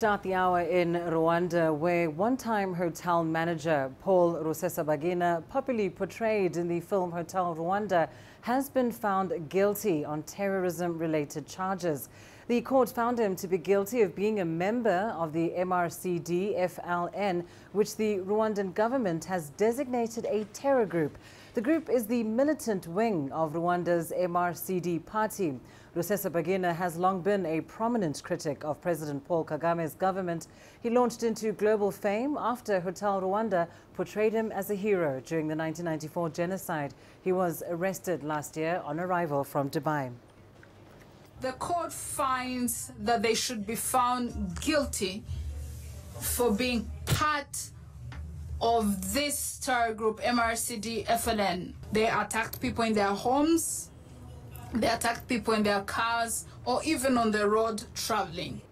Start the hour in Rwanda, where one-time hotel manager Paul Rusesabagina, popularly portrayed in the film Hotel Rwanda, has been found guilty on terrorism-related charges. The court found him to be guilty of being a member of the MRCD-FLN, which the Rwandan government has designated a terror group. The group is the militant wing of Rwanda's MRCD party. Rusesabagina has long been a prominent critic of President Paul Kagame's government. He launched into global fame after Hotel Rwanda portrayed him as a hero during the 1994 genocide. He was arrested last year on arrival from Dubai. The court finds that they should be found guilty for being part of this terror group, MRCD FLN. They attacked people in their homes, they attacked people in their cars, or even on the road traveling.